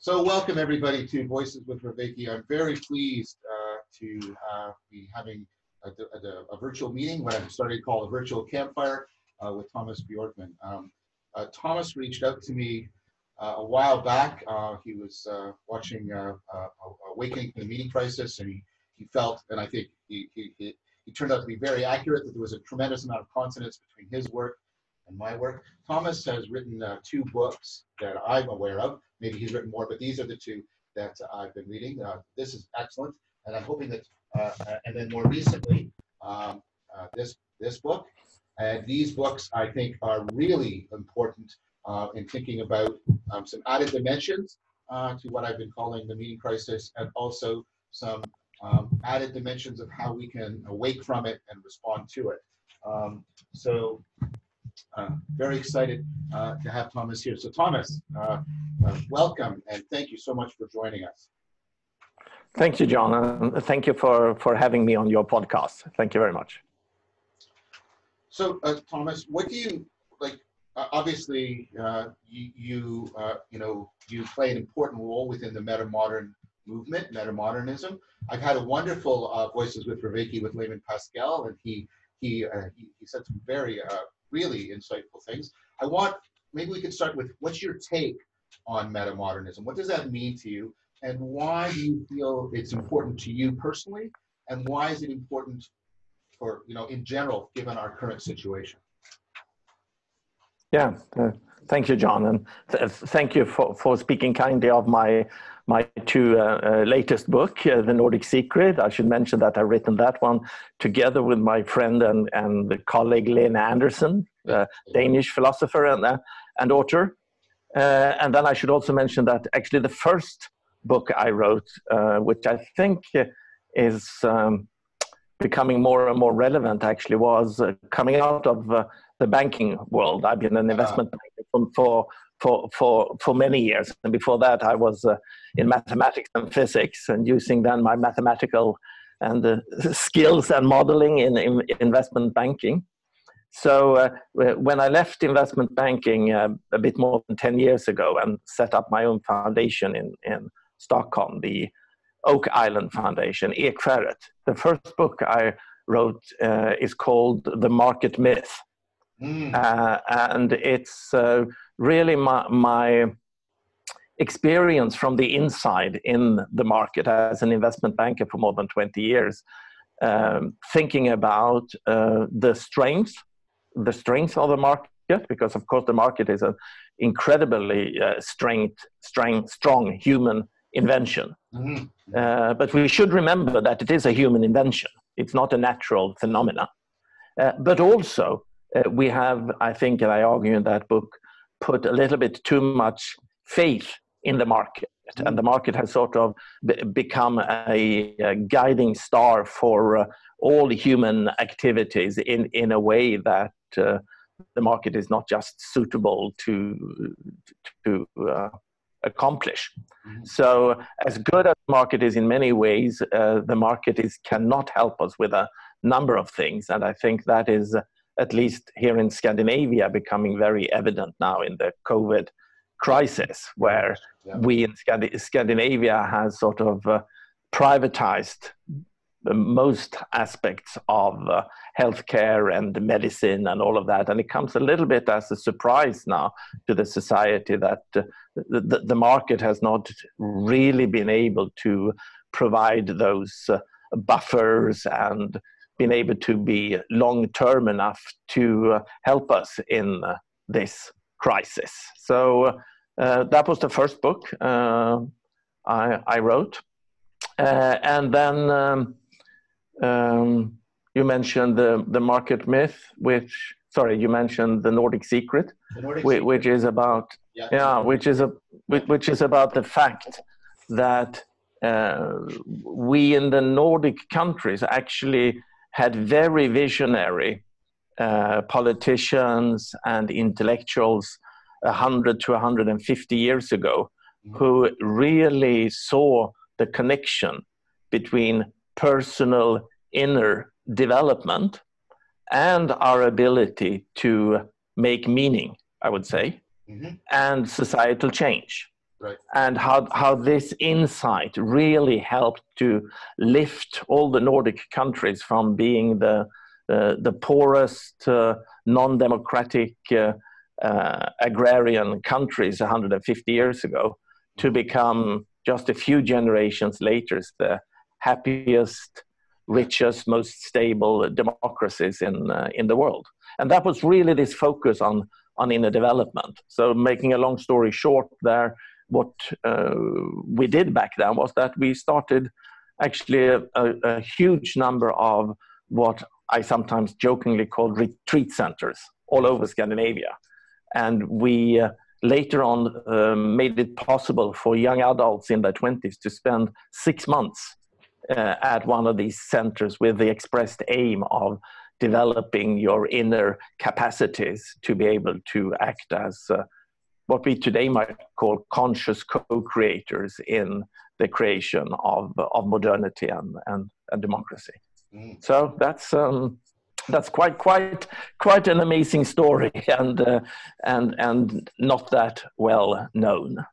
So welcome everybody to Voices with Vervaeke. I'm very pleased uh, to uh, be having a, a, a, virtual meeting, what I'm starting to call a virtual campfire uh, with Tomas Bjorkman. Um, uh, Tomas reached out to me uh, a while back. Uh, he was watching Awakening from the Meaning Crisis and he, he felt, and I think he, he, he, he turned out to be very accurate, that there was a tremendous amount of consonance between his work and my work. Tomas has written uh, two books that I'm aware of. Maybe he's written more, but these are the two that I've been reading. Uh, this is excellent, and I'm hoping that, uh, and then more recently, um, uh, this this book. And these books, I think, are really important uh, in thinking about um, some added dimensions uh, to what I've been calling the meaning crisis, and also some um, added dimensions of how we can awake from it and respond to it. Um, so uh, very excited uh, to have Tomas here. So Tomas, uh, uh, welcome and thank you so much for joining us. Thank you, John. And thank you for, for having me on your podcast. Thank you very much. So uh, Tomas, what do you, like, obviously you, you, you know, you play an important role within the meta-modern movement, meta-modernism. I've had a wonderful Voices with Vervaeke with Layman Pascal and he he, uh, he, he, said some very uh, really insightful things. I want, maybe we could start with what's your take on metamodernism? What does that mean to you? And why do you feel it's important to you personally? And why is it important for, you know, in general, given our current situation? Yeah, uh, thank you, John. And th thank you for, for speaking kindly of my my two uh, uh, latest book, uh, The Nordic Secret. I should mention that I've written that one together with my friend and, and colleague Lene Andersen, Danish philosopher and, uh, and author. Uh, and then I should also mention that actually the first book I wrote, uh, which I think is um, becoming more and more relevant, actually was coming out of the banking world. I've been an investment banker for for for for many years, and before that, I was uh, in mathematics and physics, and using then my mathematical and uh, skills and modeling in, in, investment banking. So uh, when I left investment banking uh, a bit more than ten years ago and set up my own foundation in in Stockholm, the Oak Island Foundation, Ekskäret, the first book I wrote uh, is called The Market Myth. Mm. Uh, and it's uh, really my, my experience from the inside in the market as an investment banker for more than 20 years, um, thinking about uh, the strength, the strength of the market, because of course the market is an incredibly uh, strength, strength, strong human invention. Mm-hmm. Uh, but we should remember that it is a human invention. It's not a natural phenomena. Uh, but also, uh, we have, I think, and I argue in that book, put a little bit too much faith in the market. Mm. And the market has sort of b- become a, a, guiding star for uh, all human activities in, in a way that uh, the market is not just suitable to, to uh, accomplish. Mm-hmm. So, as good as the market is in many ways, uh, the market is cannot help us with a number of things. And I think that is at least here in Scandinavia, becoming very evident now in the COVID crisis, where yeah. we in Scandi- Scandinavia has sort of uh, privatized most aspects of uh, healthcare and medicine and all of that. And it comes a little bit as a surprise now to the society that uh, the, the market has not really been able to provide those uh, buffers and been able to be long term enough to uh, help us in this crisis. So uh, that was the first book uh, I, I, wrote. Uh, and then um, um, you mentioned the, the market myth, which, sorry, you mentioned the Nordic secret, the Nordic which, which, is about, yeah, yeah which, is a, which, which is about the fact that uh, we in the Nordic countries actually had very visionary uh, politicians and intellectuals 100 to 150 years ago mm-hmm. who really saw the connection between personal inner development and our ability to make meaning, I would say. mm-hmm. and societal change. Right. And how, how this insight really helped to lift all the Nordic countries from being the, uh, the poorest, uh, non democratic uh, uh, agrarian countries 150 years ago to become just a few generations later the happiest, richest, most stable democracies in, uh, in the world. And that was really this focus on, on inner development. So, making a long story short, there, what uh, we did back then was that we started actually a, a, huge number of what I sometimes jokingly call retreat centers all over Scandinavia. And we uh, later on um, made it possible for young adults in their 20s to spend six months uh, at one of these centers with the expressed aim of developing your inner capacities to be able to act as uh, what we today might call conscious co-creators in the creation of, of modernity and, and, and democracy. Mm. So that's um, that's quite quite quite an amazing story and uh, and and not that well known.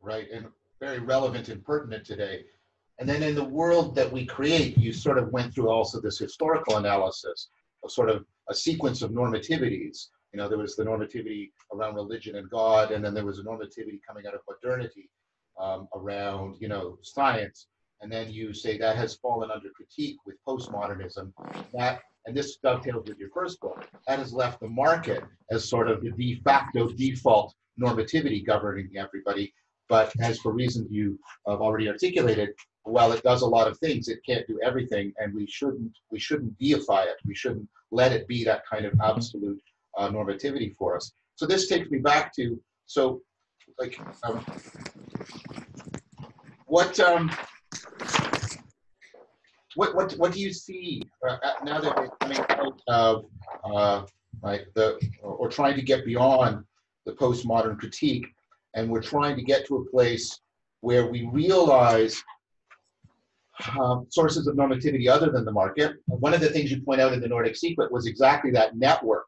Right, and very relevant and pertinent today. And then in the world that we create, you sort of went through also this historical analysis of sort of a sequence of normativities. You know, there was the normativity around religion and God, and then there was a normativity coming out of modernity um, around, you know, science. And then you say that has fallen under critique with postmodernism. That and this dovetails with your first book, that has left the market as sort of the de facto default normativity governing everybody. But as for reasons you have already articulated, while it does a lot of things, it can't do everything, and we shouldn't we shouldn't deify it. We shouldn't let it be that kind of absolute uh, normativity for us. So this takes me back to so like um, what um, what what what do you see uh, uh, now that we're coming out of uh, like the or trying to get beyond the postmodern critique, and we're trying to get to a place where we realize uh, sources of normativity other than the market. One of the things you point out in the Nordic Secret was exactly that network,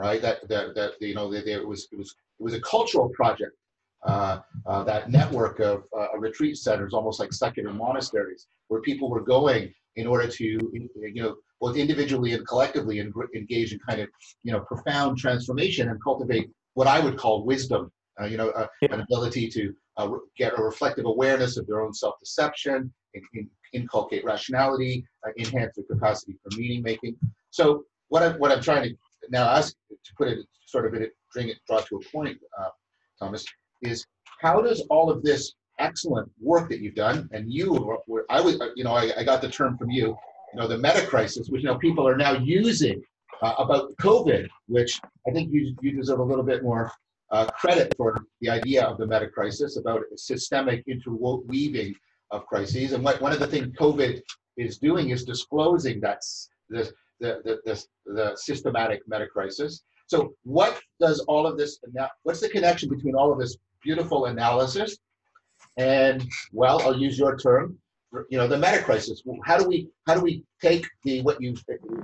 right? That that, that you know that it was it was it was a cultural project. Uh, uh, that network of uh, retreat centers, almost like secular monasteries, where people were going in order to, you know, both individually and collectively engage in kind of, you know, profound transformation and cultivate what I would call wisdom, uh, you know, uh, yeah. an ability to uh, get a reflective awareness of their own self-deception, in, in, inculcate rationality, uh, enhance their capacity for meaning making. So what I'm, what I'm trying to now ask to put it sort of in it, bring it, draw to a point, uh, Tomas, is how does all of this excellent work that you've done. And you were, I was, you know, I, I got the term from you, you know, the meta crisis, which know people are now using uh, about COVID, which I think you you deserve a little bit more uh, credit for the idea of the meta crisis about systemic interweaving of crises. And what one of the things COVID is doing is disclosing that's the the, the, the, the systematic meta crisis. So what does all of this, what's the connection between all of this beautiful analysis and well, I'll use your term, you know, the meta crisis. How do we how do we take the what you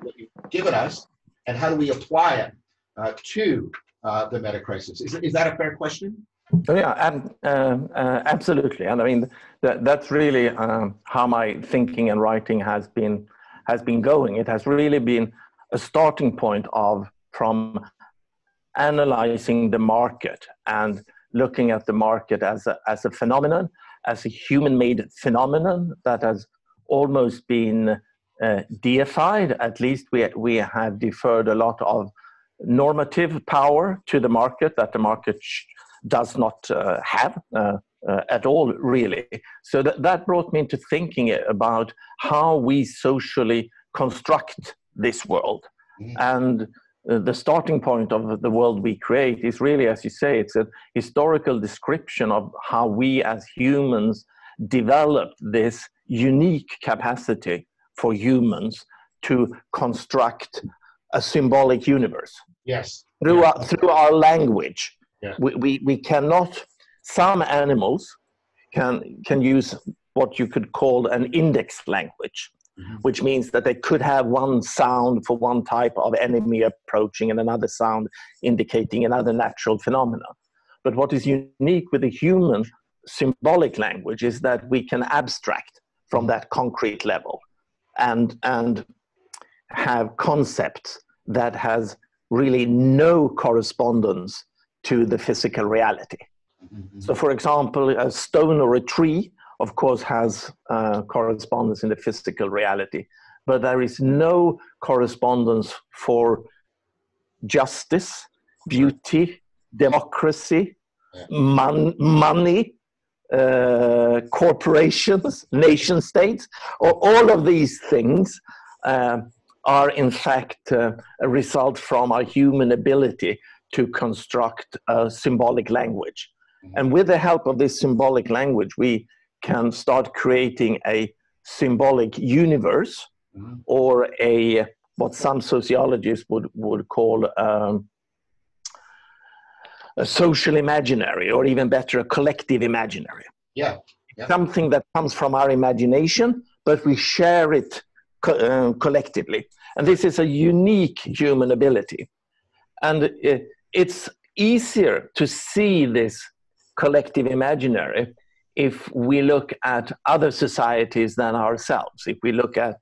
what you've given us, and how do we apply it uh, to uh, the meta crisis? Is is that a fair question? Oh, yeah, uh, uh, absolutely. And I mean, that, that's really um, how my thinking and writing has been has been going. It has really been a starting point of from analyzing the market and looking at the market as a, as a phenomenon, as a human made phenomenon that has almost been uh, deified. At least we, we have deferred a lot of normative power to the market that the market does not uh, have. Uh, uh, at all, really. So that, that brought me into thinking about how we socially construct this world. Mm. And uh, the starting point of the world we create is really, as you say, it's a historical description of how we as humans developed this unique capacity for humans to construct a symbolic universe. Yes. Through, Our, through our language. Yeah. We, we, we cannot, some animals can, can use what you could call an index language mm-hmm. which means that they could have one sound for one type of enemy approaching and another sound indicating another natural phenomenon. But what is unique with the human symbolic language is that we can abstract from that concrete level and, and have concepts that has really no correspondence to the physical reality. Mm-hmm. So, for example, a stone or a tree, of course, has uh, correspondence in the physical reality, but there is no correspondence for justice, beauty, democracy, mon- money, uh, corporations, nation states, or all of these things uh, are in fact uh, a result from our human ability to construct a symbolic language. And with the help of this symbolic language, we can start creating a symbolic universe mm-hmm. or a what some sociologists would, would call um, a social imaginary, or even better, a collective imaginary. Yeah. yeah. Something that comes from our imagination, but we share it co- uh, collectively. And this is a unique human ability. And uh, it's easier to see this collective imaginary if we look at other societies than ourselves. If we look at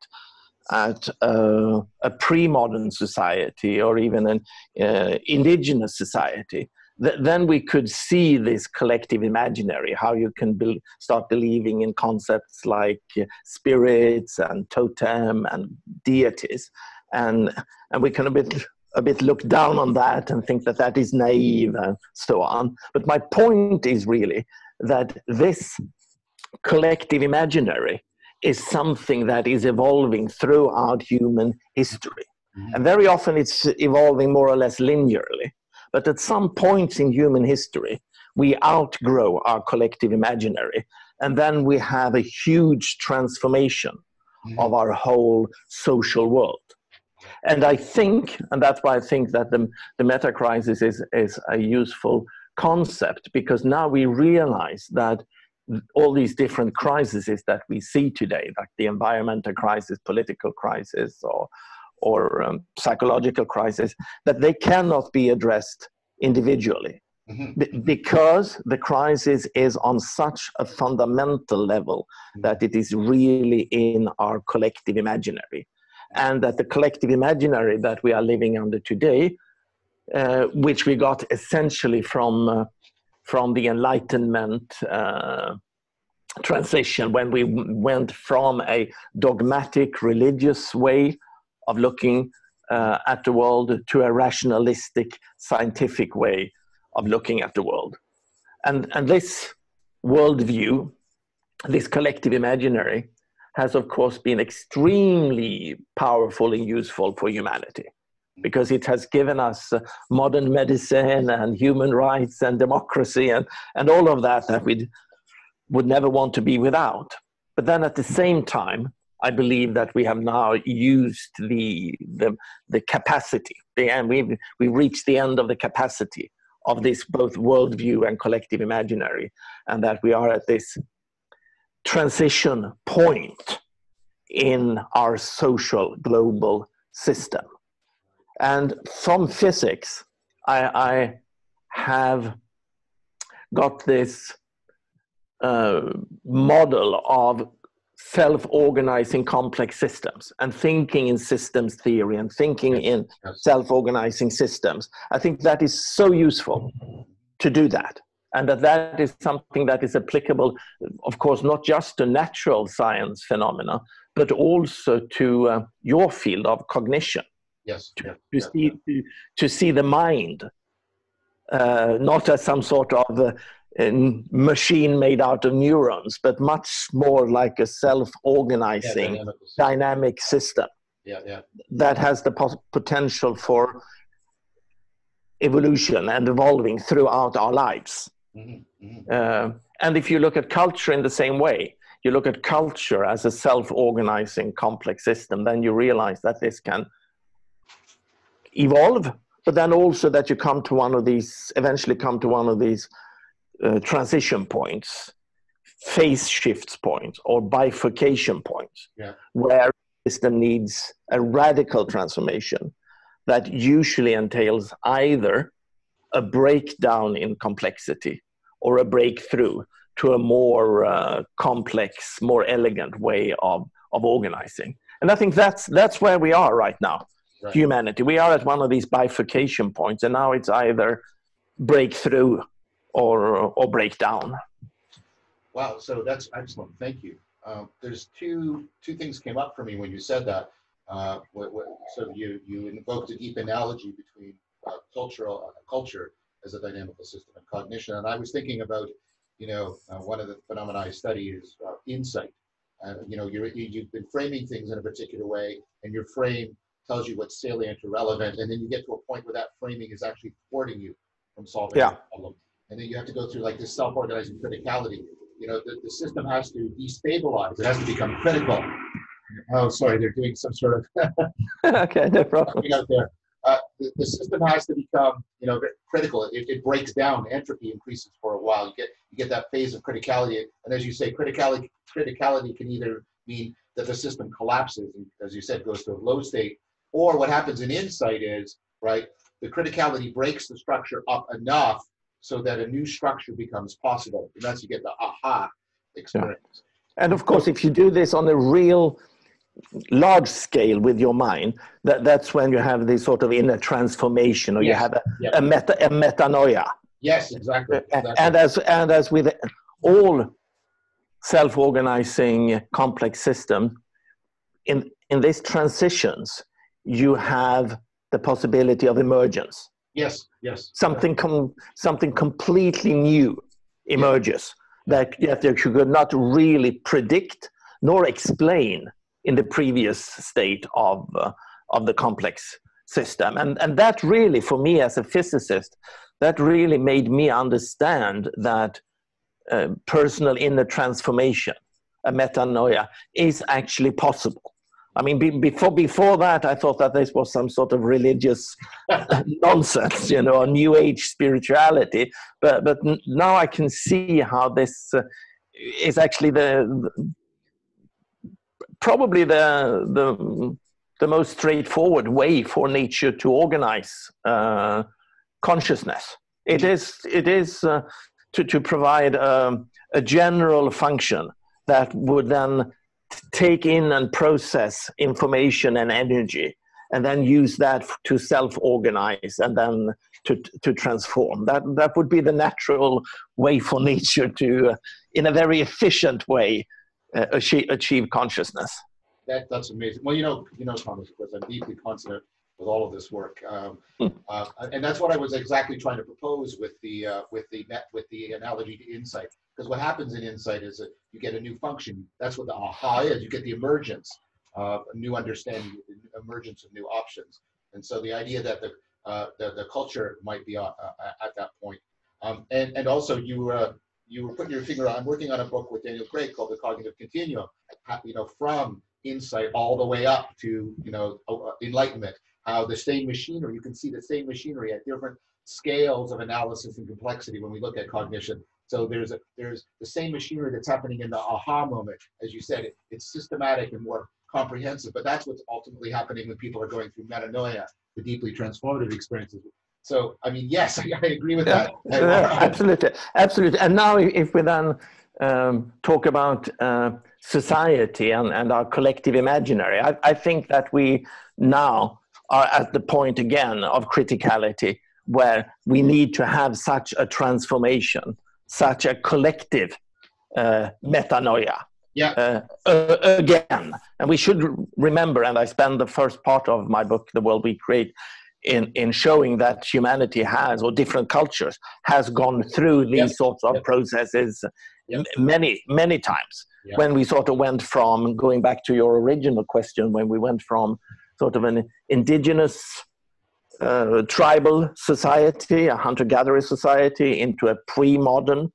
at uh, a pre-modern society or even an uh, indigenous society, th- then we could see this collective imaginary, how you can be- start believing in concepts like uh, spirits and totem and deities. And, and we can a bit, a bit look down on that and think that that is naive and so on. But my point is really that this collective imaginary is something that is evolving throughout human history. Mm-hmm. And very often it's evolving more or less linearly. But at some points in human history, we outgrow our collective imaginary. And then we have a huge transformation mm-hmm. of our whole social world. And I think, and that's why I think that the, the meta crisis is, is a useful concept, because now we realize that all these different crises that we see today, like the environmental crisis, political crisis, or or um, psychological crisis that they cannot be addressed individually mm-hmm. B- because the crisis is on such a fundamental level mm-hmm. that it is really in our collective imaginary and that the collective imaginary that we are living under today uh, which we got essentially from uh, from the enlightenment uh, transition when we went from a dogmatic religious way of looking uh, at the world to a rationalistic scientific way of looking at the world. And, and this worldview, this collective imaginary, has of course been extremely powerful and useful for humanity because it has given us uh, modern medicine and human rights and democracy and, and all of that that we would never want to be without. But then at the same time, I believe that we have now used the the, the capacity, the, and we've we reached the end of the capacity of this both worldview and collective imaginary, and that we are at this transition point in our social global system. And from physics, I, I have got this uh, model of self-organizing complex systems and thinking in systems theory and thinking in yes. self-organizing systems i think that is so useful to do that and that that is something that is applicable of course not just to natural science phenomena but also to uh, your field of cognition yes to, to yes. see to, to, see the mind uh, not as some sort of uh, machine made out of neurons, but much more like a self-organizing, yeah, dynamic, dynamic system yeah, yeah. that has the potential for evolution and evolving throughout our lives. Mm-hmm. Uh, and if you look at culture in the same way, you look at culture as a self-organizing complex system, then you realize that this can evolve, but then also that you come to one of these, eventually come to one of these uh, transition points, phase shifts points, or bifurcation points, yeah. where the system needs a radical transformation that usually entails either a breakdown in complexity or a breakthrough to a more uh, complex, more elegant way of, of organizing. And I think that's, that's where we are right now, right. humanity. We are at one of these bifurcation points, and now it's either breakthrough or, or breakdown. Wow, so that's excellent. Thank you. Uh, there's two two things came up for me when you said that. Uh, what, what, so you you invoked a deep analogy between uh, cultural uh, culture as a dynamical system and cognition, and I was thinking about you know uh, one of the phenomena I study is uh, insight. And you know you're, you, you've been framing things in a particular way, and your frame tells you what's salient or relevant, and then you get to a point where that framing is actually thwarting you from solving yeah. the problem. And then you have to go through like this self-organizing criticality you know, the, the system has to destabilize. It has to become critical. Oh, sorry, they're doing some sort of. okay, no problem. Out there. The, the, system has to become, you know, critical. It, it breaks down. Entropy increases for a while. You get you get that phase of criticality, and as you say, criticality criticality can either mean that the system collapses, and as you said, goes to a low state, or what happens in insight is right. The criticality breaks the structure up enough so that a new structure becomes possible. And that's you get the aha experience. Yeah. And of course, if you do this on a real large scale with your mind, that, that's when you have this sort of inner transformation or yes. you have a, a, meta, a metanoia. Yes, exactly. exactly. And, as, and as with all self-organizing complex system, in, in these transitions, you have the possibility of emergence. Yes, yes. Something com- something completely new emerges that, that you could not really predict nor explain in the previous state of, uh, of the complex system. And, and that really, for me as a physicist, that really made me understand that uh, personal inner transformation, a metanoia, is actually possible. I mean, be, before before that, I thought that this was some sort of religious nonsense, you know, a new age spirituality. But but now I can see how this uh, is actually the, the, probably the the the most straightforward way for nature to organize uh, consciousness. It is it is uh, to to provide um, a general function that would then take in and process information and energy and then use that to self-organize and then to, to transform. That, that would be the natural way for nature to, uh, in a very efficient way, achieve, achieve consciousness. That, that's amazing. Well, you know, you know, Tomas, because I'm deeply concerned with all of this work, um, hmm. uh, and that's what I was exactly trying to propose with the uh, with the with the analogy to insight. Because what happens in insight is that you get a new function. That's what the aha is. You get the emergence of a new understanding, emergence of new options. And so the idea that the uh, the, the culture might be uh, uh, at that point. Um, and, and also you uh, you were putting your finger on, I'm working on a book with Daniel Craig called The Cognitive Continuum, you know, from insight all the way up to, you know, uh, enlightenment, how the same machinery, you can see the same machinery at different scales of analysis and complexity when we look at cognition. So there's a, there's the same machinery that's happening in the aha moment, as you said. It, it's systematic and more comprehensive, but that's what's ultimately happening when people are going through metanoia, the deeply transformative experiences. So, I mean, yes, I, I agree with yeah, that. absolutely, absolutely. And now, if we then um, talk about uh, society and, and our collective imaginary, I, I think that we now are at the point again of criticality where we need to have such a transformation such a collective uh, metanoia. Yeah. Uh, again, and we should remember, and I spend the first part of my book, The World We Create, in, in showing that humanity has, or different cultures, has gone through these yep. sorts of yep. processes yep. many, many times. When we sort of went from, going back to your original question, when we went from sort of an indigenous uh, tribal society, a hunter gatherer society, into a pre modern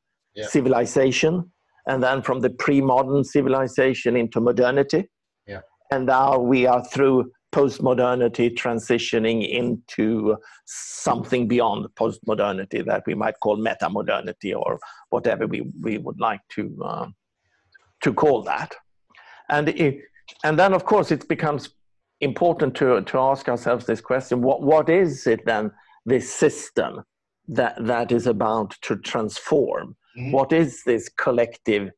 civilization, and then from the pre modern civilization into modernity. And now we are through post modernity transitioning into something beyond post modernity that we might call meta modernity or whatever we, we would like to, uh, to call that. And, and then, of course, it becomes important to, to ask ourselves this question what, what is it then, this system that, that is about to transform. Mhm. What is this collective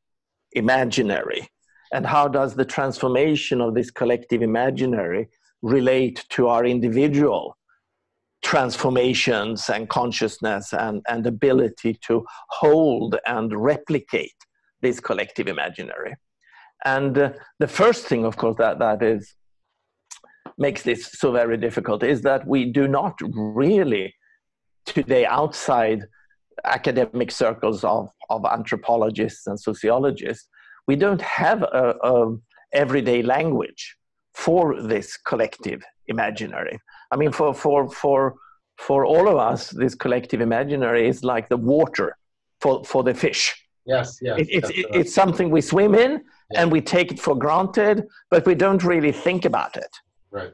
imaginary? And how does the transformation of this collective imaginary relate to our individual transformations and consciousness and, and ability to hold and replicate this collective imaginary? And uh, the first thing, of course, that, that is makes this so very difficult is that we do not really today outside academic circles of, of anthropologists and sociologists we don't have a, a everyday language for this collective imaginary i mean for for for for all of us this collective imaginary is like the water for for the fish Yes, yes. it, it's, it, it's something we swim in Yeah. and we take it for granted, but we don't really think about it. Right.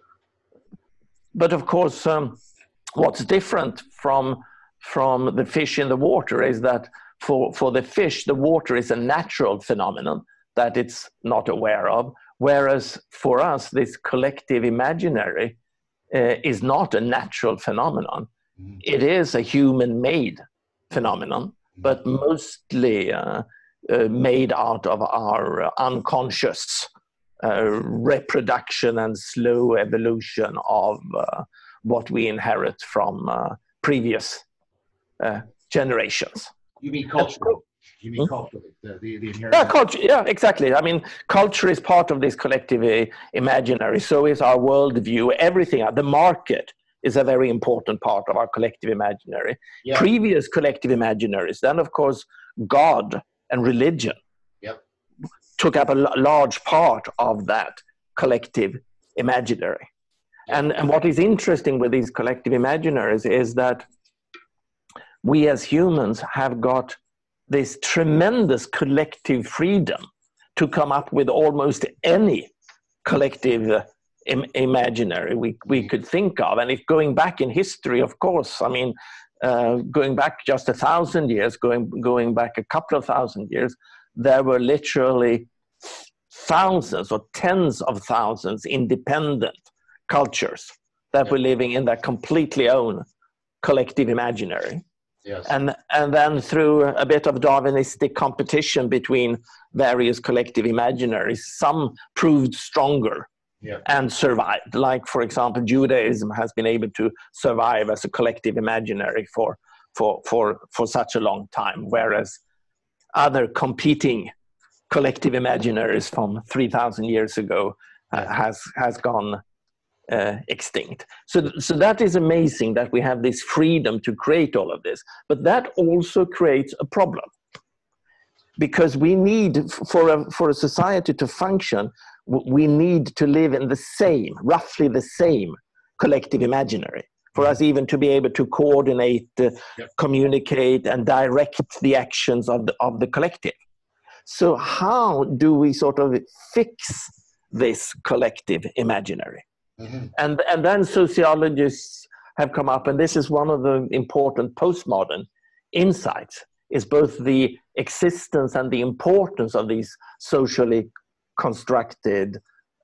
But of course, um, what's different from, from the fish in the water is that for, for the fish, the water is a natural phenomenon that it's not aware of. Whereas for us, this collective imaginary uh, is not a natural phenomenon. Mhm. It is a human made phenomenon but mostly uh, uh, made out of our uh, unconscious uh, reproduction and slow evolution of uh, what we inherit from uh, previous uh, generations. You mean culturally? You mean Hmm? culturally? The, the, the inherent. Yeah, culture. Yeah, exactly. I mean, culture is part of this collective uh, imaginary. So is our worldview. Everything. The market is a very important part of our collective imaginary. Yeah. Previous collective imaginaries. Then, of course, God and religion Yep. took up a l- large part of that collective imaginary. And, and what is interesting with these collective imaginaries is that we as humans have got this tremendous collective freedom to come up with almost any collective uh, Im- imaginary we, we could think of. And if going back in history, of course, I mean, uh, going back just a thousand years, going, going back a couple of thousand years, there were literally thousands or tens of thousands independent cultures that were living in their completely own collective imaginary Yes. and and then through a bit of darwinistic competition between various collective imaginaries some proved stronger Yeah. and survived like for example judaism has been able to survive as a collective imaginary for for for for such a long time whereas other competing collective imaginaries from 3000 years ago uh, has has gone uh, extinct. So, so that is amazing that we have this freedom to create all of this. But that also creates a problem because we need for a, for a society to function, we need to live in the same, roughly the same collective imaginary. For us even to be able to coordinate, uh, Yep. communicate, and direct the actions of the, of the collective. So, how do we sort of fix this collective imaginary? Mhm. and and then sociologists have come up and this is one of the important postmodern insights is both the existence and the importance of these socially constructed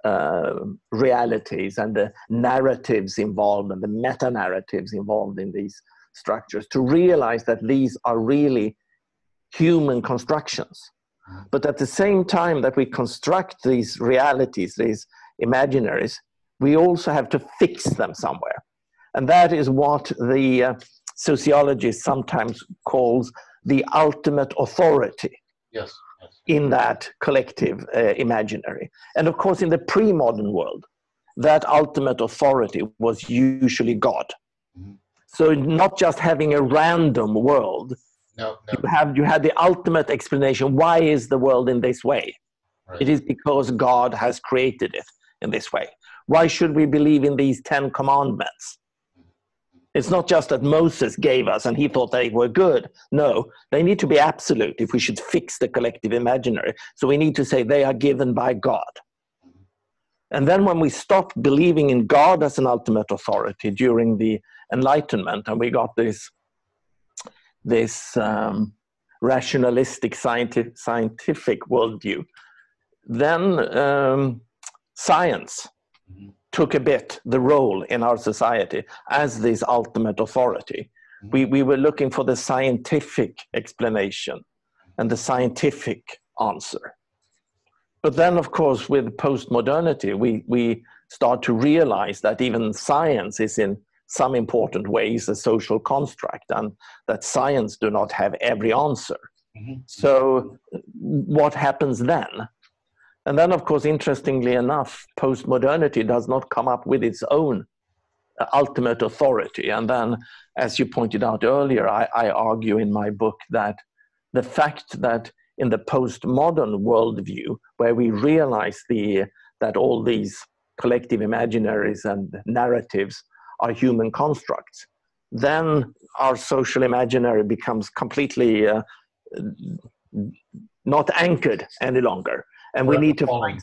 uh, realities and the narratives involved and the meta narratives involved in these structures to realize that these are really human constructions but at the same time that we construct these realities these imaginaries we also have to fix them somewhere. And that is what the uh, sociologist sometimes calls the ultimate authority Yes. Yes. in that collective uh, imaginary. And of course, in the pre modern world, that ultimate authority was usually God. Mhm. So, not just having a random world, No. No. you, have, you had the ultimate explanation why is the world in this way? Right. It is because God has created it in this way. Why should we believe in these Ten Commandments? It's not just that Moses gave us and he thought they were good. No, they need to be absolute if we should fix the collective imaginary. So we need to say they are given by God. And then when we stopped believing in God as an ultimate authority during the Enlightenment, and we got this, this um, rationalistic scientific, scientific worldview, then um, science. Took a bit the role in our society as this ultimate authority. We, we were looking for the scientific explanation and the scientific answer. But then, of course, with postmodernity, we, we start to realize that even science is in some important ways a social construct and that science do not have every answer. Mm-hmm. So what happens then? And then, of course, interestingly enough, postmodernity does not come up with its own uh, ultimate authority. And then, as you pointed out earlier, I, I argue in my book that the fact that in the postmodern worldview, where we realize the, that all these collective imaginaries and narratives are human constructs, then our social imaginary becomes completely uh, not anchored any longer, and we need to find,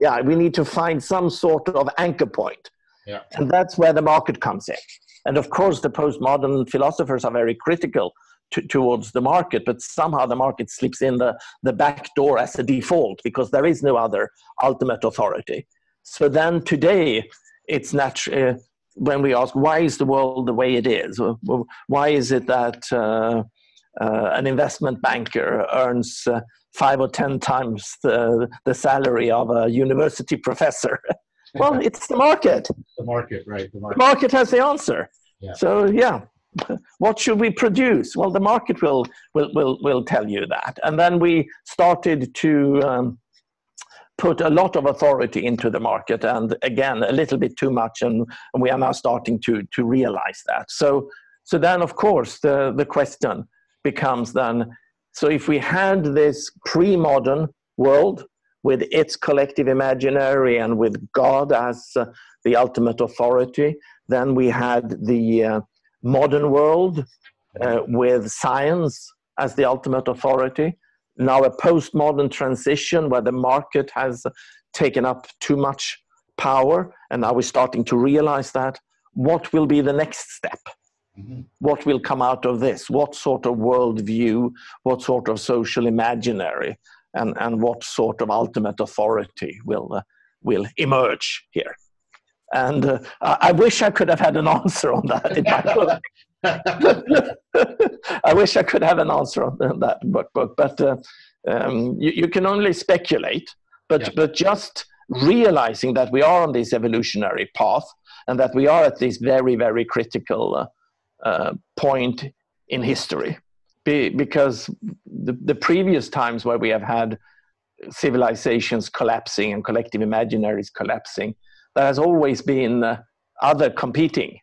yeah, we need to find some sort of anchor point, yeah. and that's where the market comes in. And of course, the postmodern philosophers are very critical to, towards the market, but somehow the market slips in the, the back door as a default because there is no other ultimate authority. So then today, it's natural. Uh, when we ask why is the world the way it is, why is it that uh, uh, an investment banker earns uh, five or ten times the, the salary of a university professor? well, it's the market. The market, right? The market, the market has the answer. Yeah. So yeah, what should we produce? Well, the market will will will will tell you that. And then we started to um, put a lot of authority into the market, and again, a little bit too much, and, and we are now starting to to realize that. So so then, of course, the the question becomes then: so if we had this pre-modern world with its collective imaginary and with God as uh, the ultimate authority, then we had the uh, modern world uh, with science as the ultimate authority. Now, a postmodern transition where the market has taken up too much power, and now we're starting to realize that. What will be the next step? Mm-hmm. What will come out of this? What sort of worldview? What sort of social imaginary? And, and what sort of ultimate authority will, uh, will emerge here? And uh, I wish I could have had an answer on that in my book. I wish I could have an answer on that book, book but uh, um, you, you, can only speculate. But, yeah. but just realizing that we are on this evolutionary path and that we are at this very, very critical uh, point in history. Be, because the, the previous times where we have had civilizations collapsing and collective imaginaries collapsing, there has always been uh, other competing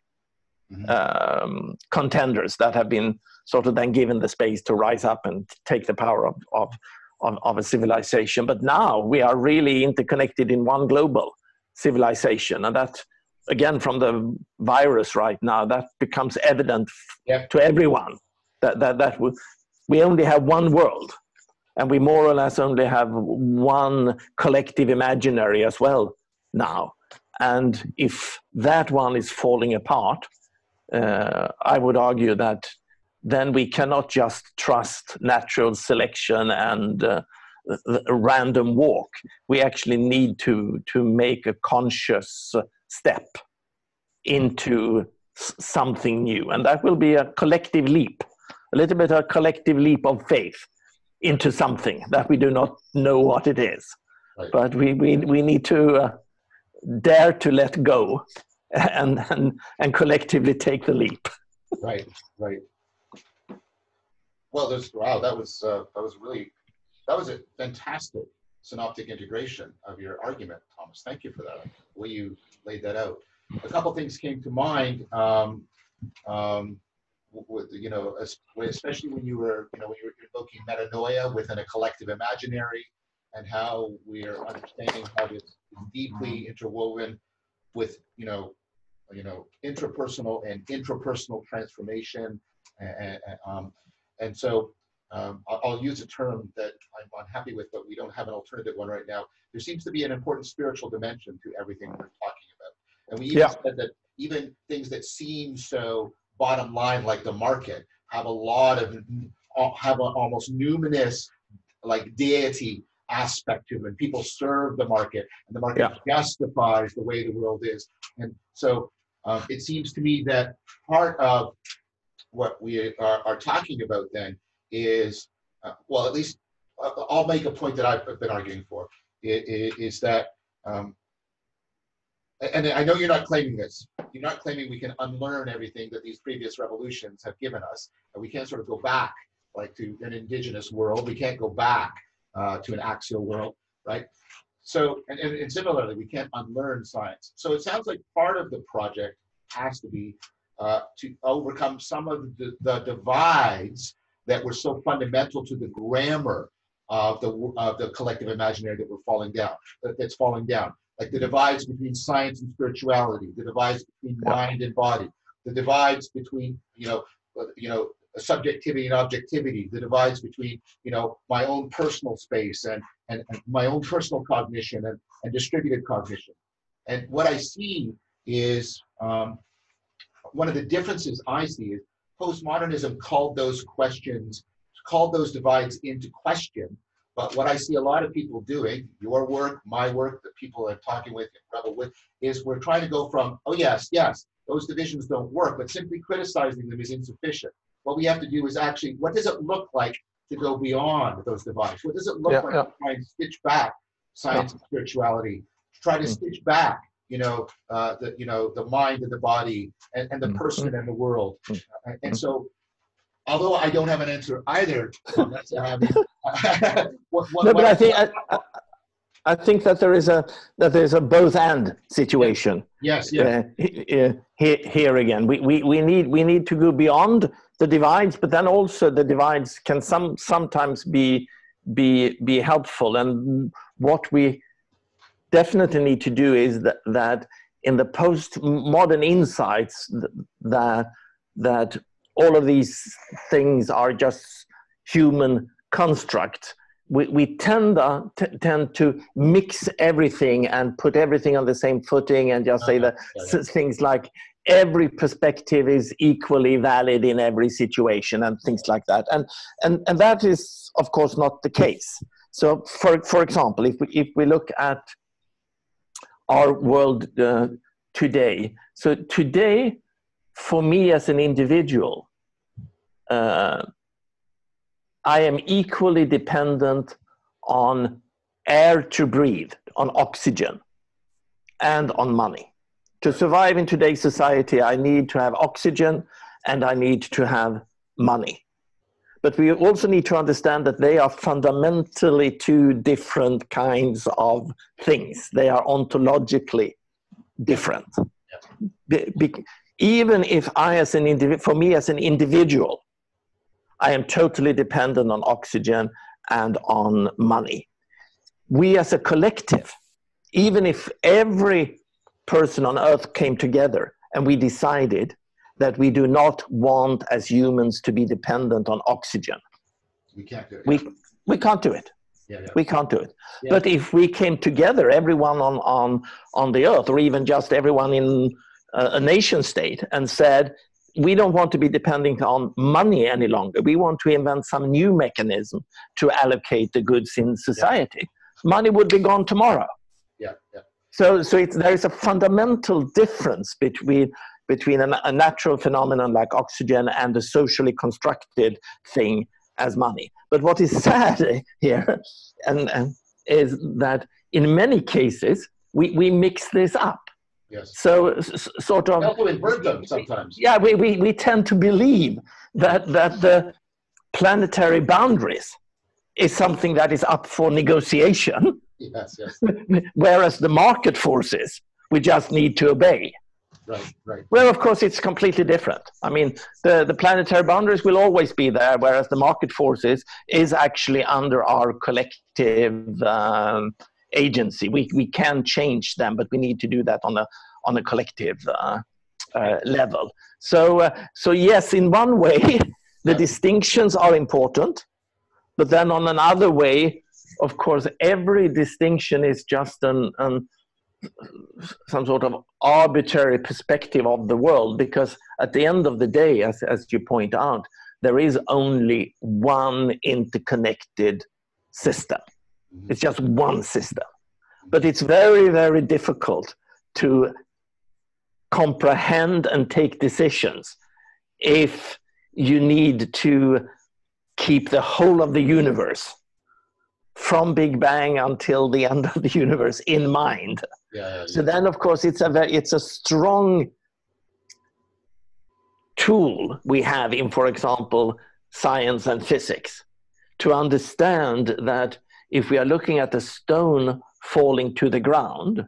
mm-hmm. um, contenders that have been sort of then given the space to rise up and take the power of, of, of, of a civilization. But now we are really interconnected in one global civilization. And that, again, from the virus right now, that becomes evident yep. to everyone that, that, that we, we only have one world and we more or less only have one collective imaginary as well now. And if that one is falling apart, uh, I would argue that then we cannot just trust natural selection and uh, a random walk. We actually need to, to make a conscious step into something new. And that will be a collective leap, a little bit a collective leap of faith into something that we do not know what it is. Right. But we, we, we need to uh, dare to let go and, and, and collectively take the leap. right, right. Well, there's, wow, that was, uh, that was really, that was a fantastic synoptic integration of your argument, Tomas. Thank you for that, the way you laid that out. A couple things came to mind. Um, um, with, you know, especially when you were, you know, when you were invoking metanoia within a collective imaginary, and how we are understanding how it's deeply interwoven with you know you know interpersonal and intrapersonal transformation and, and, um, and so um, I'll, use a term that I'm unhappy with, but we don't have an alternative one right now. There seems to be an important spiritual dimension to everything we're talking about. And we even yeah. said that even things that seem so bottom line, like the market, have a lot of, have an almost numinous like deity aspect to it. People serve the market, and the market yeah. justifies the way the world is. And so uh, it seems to me that part of what we are, are talking about then is, uh, well, at least uh, I'll make a point that I've been arguing for, is, is that, um, and I know you're not claiming this. You're not claiming we can unlearn everything that these previous revolutions have given us. And we can't sort of go back like to an indigenous world. We can't go back uh, to an axial world, right? So, and, and, and, similarly, we can't unlearn science. So it sounds like part of the project has to be uh, to overcome some of the, the divides that were so fundamental to the grammar of the, of the collective imaginary that we're falling down, that's falling down. Like the divides between science and spirituality, the divides between yeah. mind and body, the divides between, you know, you know, subjectivity and objectivity, the divides between, you know, my own personal space and, and, and my own personal cognition and, and distributed cognition. And what I see is um, one of the differences I see is postmodernism called those questions, called those divides into question. But what I see a lot of people doing, your work, my work, the people I'm talking with, and rebel with, is we're trying to go from, oh yes, yes, those divisions don't work, but simply criticizing them is insufficient. What we have to do is actually, what does it look like to go beyond those divides? What does it look yeah, like yeah. to try and stitch back science yeah. and spirituality, try to mm. stitch back you know, uh, the you know the mind and the body and, and the mm-hmm. person and the world. Mm-hmm. And so, although I don't have an answer either, um, what, what, no, but I think. I, I think that there is a that there's a both and situation. Yes, yeah. Uh, here, here again, we, we, we need we need to go beyond the divides, but then also the divides can some sometimes be be be helpful. And what we definitely need to do is that, that in the post-modern insights that that all of these things are just human constructs. We, we tend, uh, tend to mix everything and put everything on the same footing and just say uh-huh. that things like every perspective is equally valid in every situation and things like that. And, and, and that is, of course, not the case. So, for, for example, if we, if we look at our world uh, today. So today, for me as an individual, uh, I am equally dependent on air to breathe, on oxygen, and on money. To survive in today's society, I need to have oxygen and I need to have money. But we also need to understand that they are fundamentally two different kinds of things. They are ontologically different. Be, be, even if I, as an individual, for me as an individual, I am totally dependent on oxygen and on money. We as a collective, even if every person on earth came together and we decided that we do not want as humans to be dependent on oxygen. We can't do it. We, we can't do it. Yeah, yeah. We can't do it. Yeah. But if we came together, everyone on, on, on the earth, or even just everyone in a, a nation state, and said, we don't want to be depending on money any longer. We want to invent some new mechanism to allocate the goods in society. Money would be gone tomorrow. Yeah, yeah. So, so there is a fundamental difference between between a, a natural phenomenon like oxygen and a socially constructed thing as money. But what is sad here and, and is that in many cases we, we mix this up. Yes. So s- sort of. Also invert them sometimes. Yeah, we, we, we tend to believe that that the planetary boundaries is something that is up for negotiation. Yes, yes. whereas the market forces we just need to obey. Right, right. Well, of course, it's completely different. I mean, the, the planetary boundaries will always be there, whereas the market forces is actually under our collective um, agency. We, we can change them, but we need to do that on a, on a collective uh, uh, level. So, uh, so, yes, in one way, the yeah. distinctions are important, but then on another way, of course, every distinction is just an, an some sort of arbitrary perspective of the world because at the end of the day as, as you point out there is only one interconnected system mm-hmm. it's just one system but it's very very difficult to comprehend and take decisions if you need to keep the whole of the universe from Big Bang until the end of the universe in mind. Yeah, So then, of course, it's a very, it's a strong tool we have in, for example, science and physics, to understand that if we are looking at a stone falling to the ground,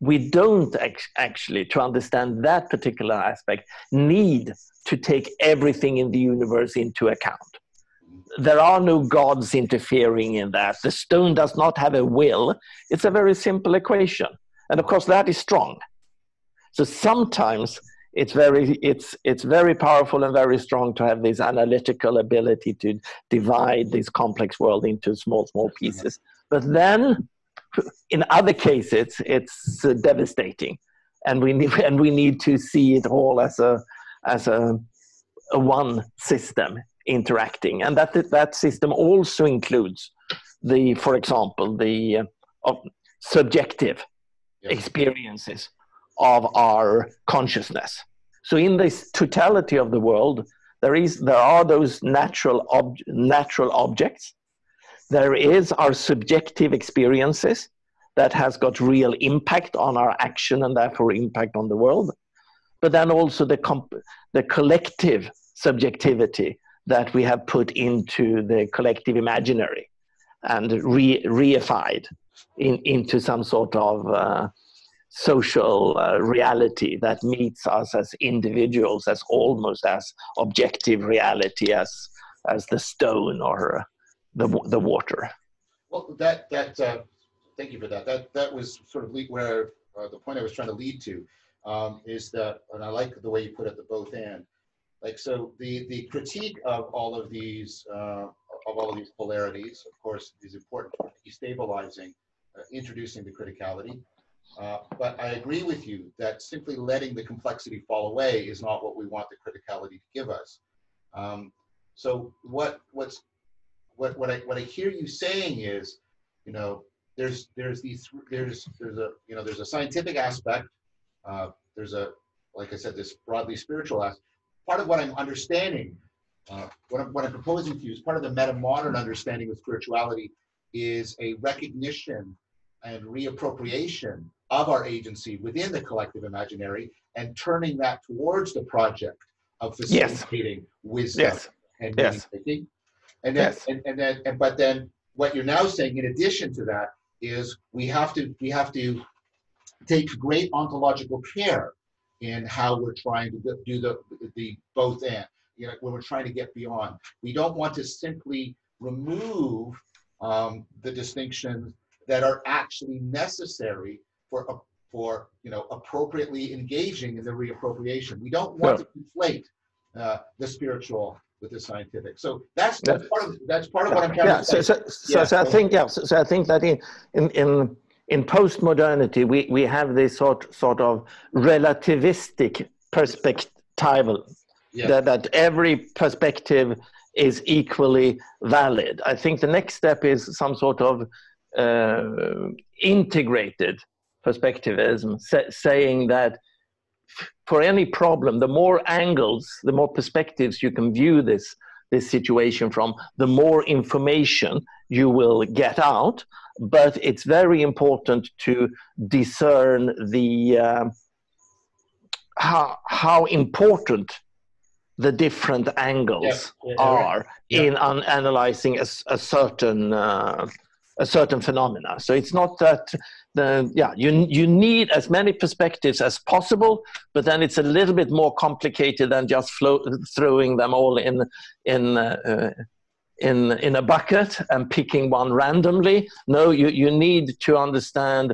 we don't act- actually, to understand that particular aspect, need to take everything in the universe into account. There are no gods interfering in that. The stone does not have a will. It's a very simple equation. And of course, that is strong. So sometimes it's very, it's, it's very powerful and very strong to have this analytical ability to divide this complex world into small, small pieces. But then in other cases, it's uh, devastating. And we, need, and we need to see it all as a, as a, a one system interacting. And that, that system also includes the, for example, the uh, subjective Yeah. experiences of our consciousness. So in this totality of the world, there is there are those natural ob- natural objects. There is our subjective experiences that has got real impact on our action and therefore impact on the world. But then also the comp- the collective subjectivity that we have put into the collective imaginary and re- reified in, into some sort of uh, social uh, reality that meets us as individuals as almost as objective reality as as the stone or the the water. Well, that, that, uh, thank you for that. That, that was sort of where, uh, the point I was trying to lead to, um, is that, and I like the way you put it, the both and. Like, so the, the critique of all of these, uh, of all of these polarities, of course, is important for destabilizing, introducing the criticality. Uh, but I agree with you that simply letting the complexity fall away is not what we want the criticality to give us. Um, so what, what's, what, what I, what I hear you saying is, you know, there's, there's these, there's, there's a, you know, there's a scientific aspect. Uh, there's a, like I said, this broadly spiritual aspect. Part of what I'm understanding, uh, what I'm, what I'm proposing to you is part of the meta modern understanding of spirituality is a recognition and reappropriation of our agency within the collective imaginary and turning that towards the project of Yes. facilitating wisdom Yes. and Yes. meaning-making. And then, Yes. and, and then, and, but then what you're now saying in addition to that is we have to, we have to take great ontological care in how we're trying to do the, the both and, you know, when we're trying to get beyond. We don't want to simply remove um, the distinctions that are actually necessary for, a- for, you know, appropriately engaging in the reappropriation. We don't want to conflate uh, the spiritual with the scientific. So that's, that's part of, that's part of what I'm trying Yeah. to So, say. so, so, Yeah, so I think yeah. So, so I think that in in in in post-modernity, we, we have this sort sort of relativistic perspective Yeah. that, that every perspective is equally valid. I think the next step is some sort of uh, integrated perspectivism, sa- saying that for any problem, the more angles, the more perspectives you can view this this situation from, the more information you will get out. But it's very important to discern the um how how important the different angles Yeah, yeah, right. are Yeah. in an analyzing a certain uh, a certain phenomena. So it's not that the yeah you you need as many perspectives as possible, but then it's a little bit more complicated than just flow, throwing them all in in. Uh, in, in a bucket and picking one randomly. No, you, you need to understand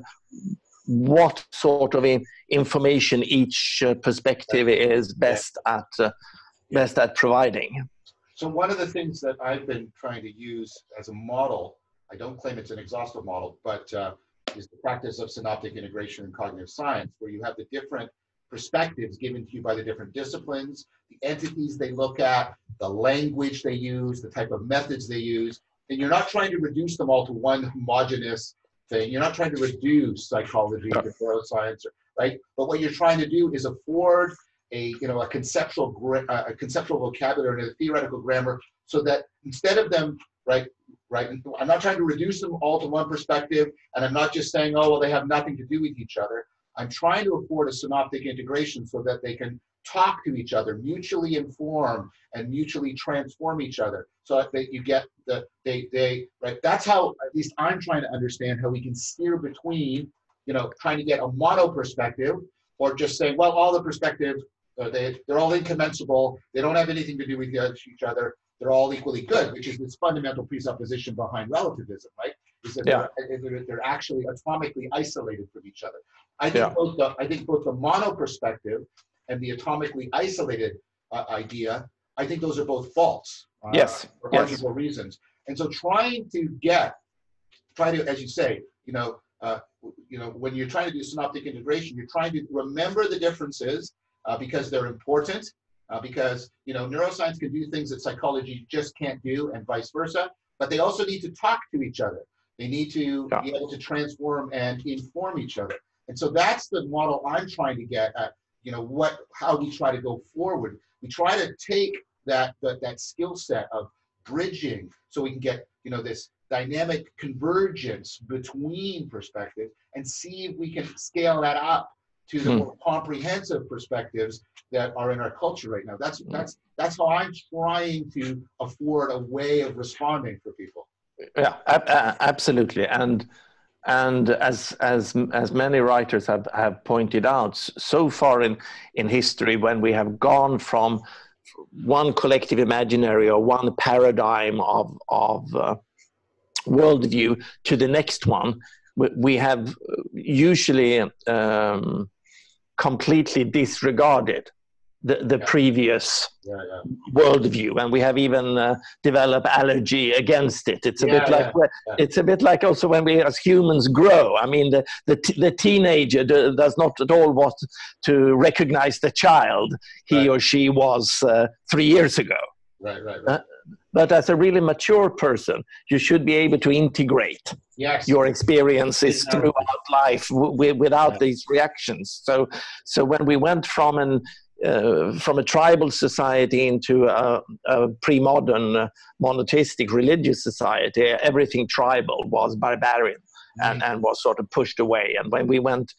what sort of in, information each uh, perspective is best at uh, best at providing. So one of the things that I've been trying to use as a model, I don't claim it's an exhaustive model, but uh, is the practice of synoptic integration in cognitive science, where you have the different perspectives given to you by the different disciplines, the entities they look at, the language they use, the type of methods they use, and you're not trying to reduce them all to one homogenous thing. You're not trying to reduce psychology to neuroscience, right? But what you're trying to do is afford a you know a conceptual a conceptual vocabulary and a theoretical grammar so that instead of them right right i'm not trying to reduce them all to one perspective and i'm not just saying oh well they have nothing to do with each other. I'm trying to afford a synoptic integration so that they can talk to each other mutually inform and mutually transform each other so that you get the they they right? That's how at least i'm trying to understand how we can steer between you know trying to get a mono perspective or just saying well all the perspectives uh, they, they're all incommensurable. They don't have anything to do with each other they're all equally good which is this fundamental presupposition behind relativism right is that yeah. they're, they're actually atomically isolated from each other i think yeah. both the i think both the mono perspective and the atomically isolated uh, idea i think those are both false uh, yes for yes. arguable reasons and so trying to get try to as you say you know uh, you know when you're trying to do synoptic integration you're trying to remember the differences uh, because they're important uh, because you know neuroscience can do things that psychology just can't do and vice versa but they also need to talk to each other. They need to yeah. be able to transform and inform each other. And so that's the model i'm trying to get at you know what how we try to go forward. We try to take that that, that skill set of bridging so we can get you know this dynamic convergence between perspectives and see if we can scale that up to the hmm. more comprehensive perspectives that are in our culture right now. That's hmm. that's that's how I'm trying to afford a way of responding for people. Yeah, absolutely, and and as as as many writers have have pointed out, so far in in history, when we have gone from one collective imaginary or one paradigm of of uh, worldview to the next one, we have usually um, completely disregarded the, the yeah. previous yeah, yeah. worldview, and we have even uh, developed allergy against it. It's a bit like it's a bit like also when we as humans grow. I mean, the the, t- the teenager d- does not at all want to recognize the child he right. or she was uh, three years ago. Right, right, right. Uh, but as a really mature person, you should be able to integrate yes. your experiences throughout life w- without yeah. these reactions. So, so when we went from an uh, from a tribal society into a, a pre-modern uh, monotheistic religious society, everything tribal was barbarian mm-hmm. and, and was sort of pushed away. And when we went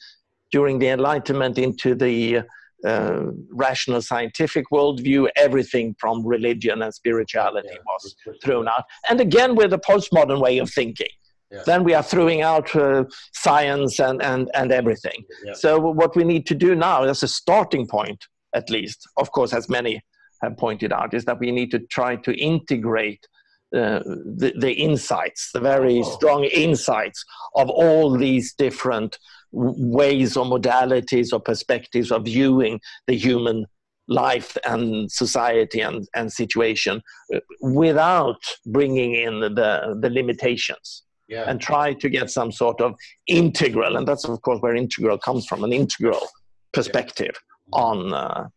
during the Enlightenment into the uh, rational scientific worldview, everything from religion and spirituality yeah, was thrown out. And again, with a postmodern way of thinking. Yeah. Then we are throwing out uh, science and, and, and everything. Yeah. So, what we need to do now, as a starting point at least, of course, as many have pointed out, is that we need to try to integrate uh, the, the, insights, the very oh. strong insights of all these different ways or modalities or perspectives of viewing the human life and society and, and situation uh, without bringing in the, the limitations yeah. and try to get some sort of integral and that's of course where integral comes from an integral perspective yeah. on uh,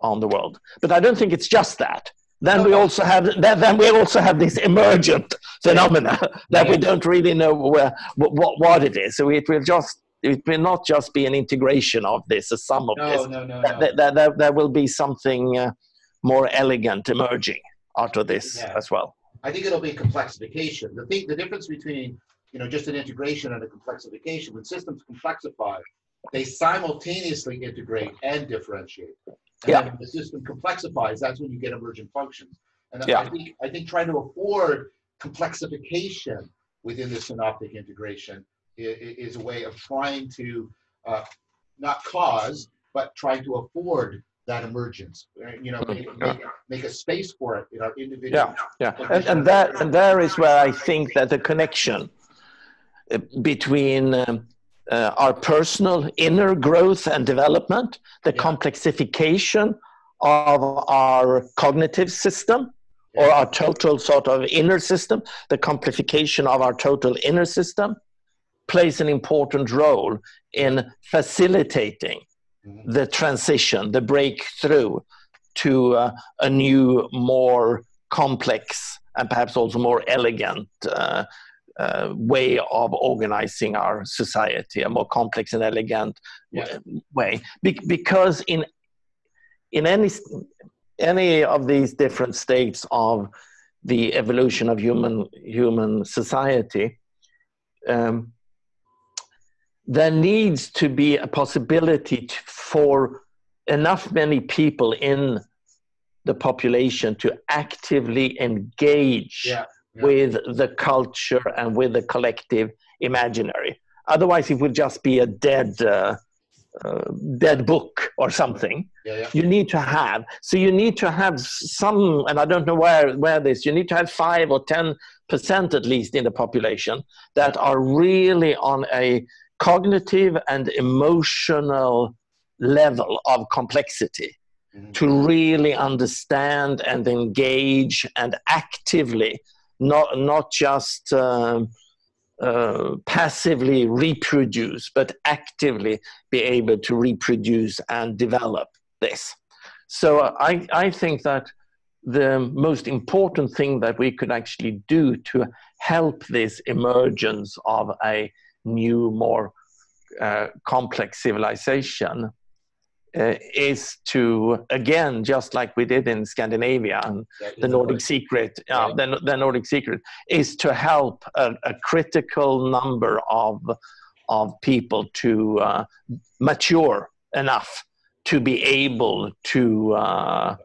on the world but i don't think it's just that then we also have then we also have this emergent phenomena that yeah. we don't really know where, what, what it is so it will just it will not just be an integration of this, a sum of no, this. No, no, no. There, there, there will be something uh, more elegant emerging out of this yeah. as well. I think it'll be complexification. The thing, the difference between you know just an integration and a complexification. When systems complexify, they simultaneously integrate and differentiate. And yeah. when the system complexifies, that's when you get emergent functions. And yeah. I think I think trying to afford complexification within the synoptic integration is a way of trying to uh, not cause, but trying to afford that emergence. You know, make, make, make, a space for it in our individual. Yeah, yeah, and, and that and there is where I think that the connection uh, between um, uh, our personal inner growth and development, the yeah. complexification of our cognitive system, or our total sort of inner system, the complexification of our total inner system, plays an important role in facilitating mm-hmm. the transition, the breakthrough to uh, a new, more complex, and perhaps also more elegant uh, uh, way of organizing our society, a more complex and elegant yeah. way. Be- because in in any any of these different states of the evolution of human human society, um, there needs to be a possibility to, for enough many people in the population to actively engage Yeah. Yeah. with the culture and with the collective imaginary. Otherwise, it would just be a dead, uh, uh, dead book or something. Yeah, yeah. You need to have so you need to have some, and I don't know where where this. You need to have five or ten percent at least in the population that are really on a cognitive and emotional level of complexity Mhm. to really understand and engage and actively not not just um, uh, passively reproduce but actively be able to reproduce and develop this so i i think that the most important thing that we could actually do to help this emergence of a new more uh, complex civilization uh, is to again just like we did in scandinavia and Yeah, the Nordic secret, uh, Right. the, the Nordic secret, is to help a, a critical number of of people to uh, mature enough to be able to uh,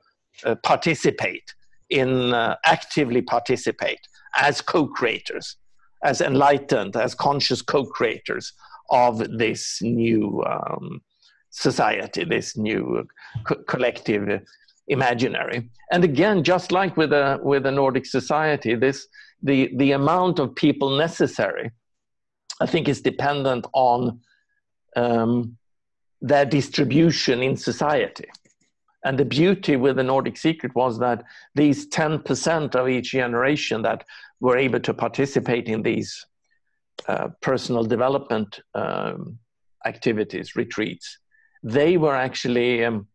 uh, participate in uh, actively participate as co-creators, as enlightened, as conscious co-creators of this new um, society, this new co- collective imaginary. And again, just like with a with a Nordic society, this the the amount of people necessary, I think, is dependent on um, their distribution in society. And the beauty with the Nordic Secret was that these 10% of each generation that were able to participate in these uh, personal development um, activities, retreats, they were actually um,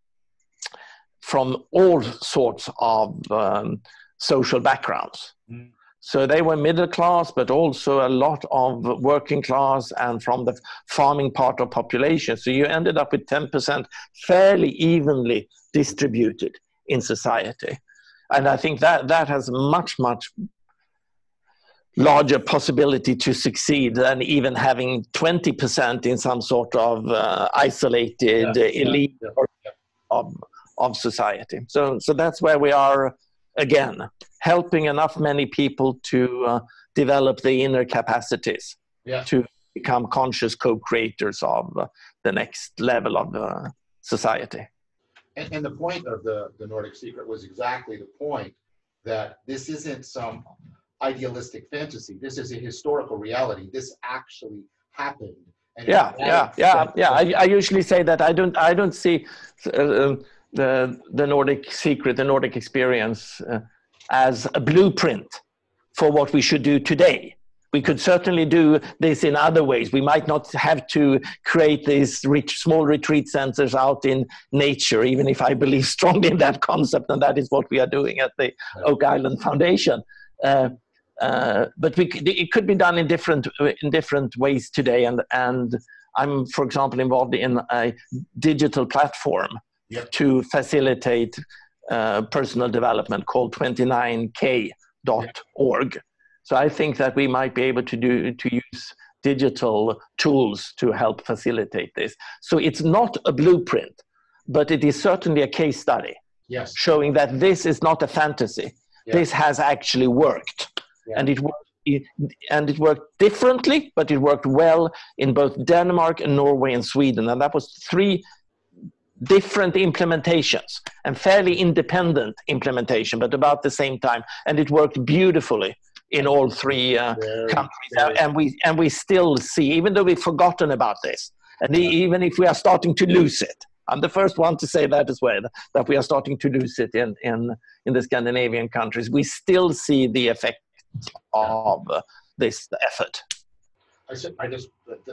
from all sorts of um, social backgrounds. Mm. So they were middle class, but also a lot of working class and from the farming part of population. So you ended up with 10% fairly evenly distributed in society. And I think that that has much, much larger possibility to succeed than even having 20% in some sort of uh, isolated Yeah, uh, yeah, elite yeah, yeah. of, of society. So, so that's where we are again, helping enough many people to uh, develop the inner capacities Yeah. to become conscious co-creators of uh, the next level of uh, society. And, and the point of the, the Nordic Secret was exactly the point that this isn't some idealistic fantasy. This is a historical reality. This actually happened. Yeah, yeah, yeah, yeah. I, I usually say that I don't, I don't see uh, um, the the Nordic secret, the Nordic experience, uh, as a blueprint for what we should do today. We could certainly do this in other ways. We might not have to create these ret- small retreat centers out in nature, even if I believe strongly in that concept, and that is what we are doing at the Oak Island Foundation. Uh, uh, but we it could be done in different in different ways today, and and I'm, for example, involved in a digital platform Yep. to facilitate uh, personal development called 29k.org. So I think that we might be able to do to use digital tools to help facilitate this. So it's not a blueprint, but it is certainly a case study Yes. showing that this is not a fantasy. This has actually worked, Yeah. and it worked. And it worked differently, but it worked well in both Denmark and Norway and Sweden. And that was three different implementations and fairly independent implementation, but about the same time. And it worked beautifully in all three uh, Very, countries. very- And we and we still see, even though we've forgotten about this, and e- even if we are starting to lose it, I'm the first one to say that as well, that we are starting to lose it in in in the Scandinavian countries. We still see the effect of this effort. I said, I just,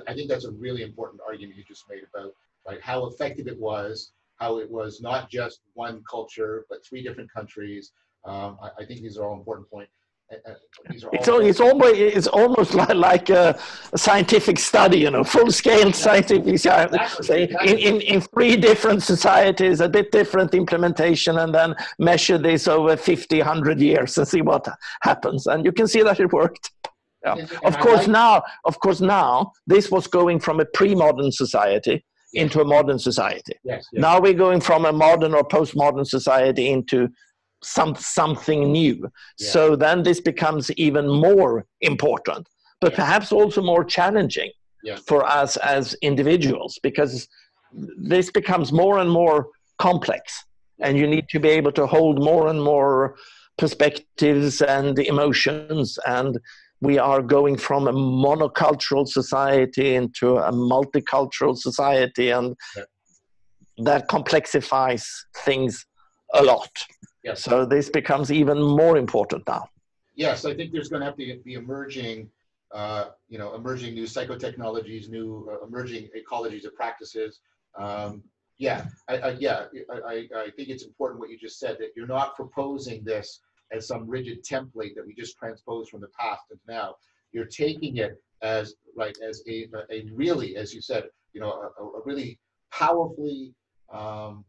I think that's a really important argument you just made about, like, how effective it was, how it was not just one culture, but three different countries. Um, I, I think these are all important points. Uh, are It's, all—it's almost it's almost like, like a, a scientific study, you know, full scale scientific study. Exactly, Say, in, in, in three different societies, a bit different implementation, and then measure this over 50, 100 years and see what happens. And you can see that it worked. Yeah. Of course, now, of course, now this was going from a pre-modern society into a modern society. Yes, yes. Now we're going from a modern or post-modern society into some something new. Yeah. So then this becomes even more important, but Yeah. perhaps also more challenging Yeah. for us as individuals because this becomes more and more complex, and you need to be able to hold more and more perspectives and emotions and we are going from a monocultural society into a multicultural society and that complexifies things a lot Yes. so this becomes even more important now Yes, I think there's going to have to be emerging, uh, you know, emerging new psychotechnologies, new uh, emerging ecologies of practices. Um, yeah, I, I, yeah, I, I, think it's important what you just said that you're not proposing this as some rigid template that we just transpose from the past into now. You're taking it as right as a, a really, as you said, you know, a, a really powerfully um,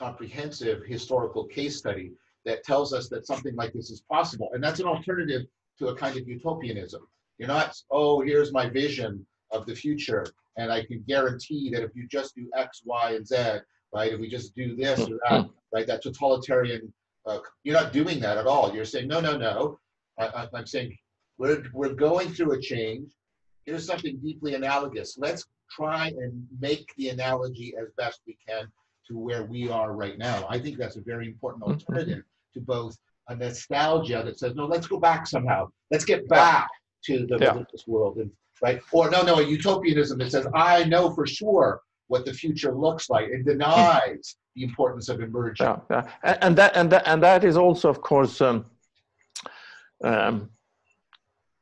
comprehensive historical case study that tells us that something like this is possible. And that's an alternative to a kind of utopianism. You're not, oh, here's my vision of the future, and I can guarantee that if you just do X, Y, and Z, right, if we just do this or that, right, that totalitarian, uh, you're not doing that at all. You're saying, no, no, no. I, I, I'm saying we're, we're going through a change. Here's something deeply analogous. Let's try and make the analogy as best we can to where we are right now. I think that's a very important Mhm. alternative to both a nostalgia that says, no, let's go back somehow. Let's get back to the Yeah. religious world, and right? Or no, no, a utopianism that says, I know for sure what the future looks like and denies the importance of emerging. yeah, yeah. A- and that and that and that is also of course um, um,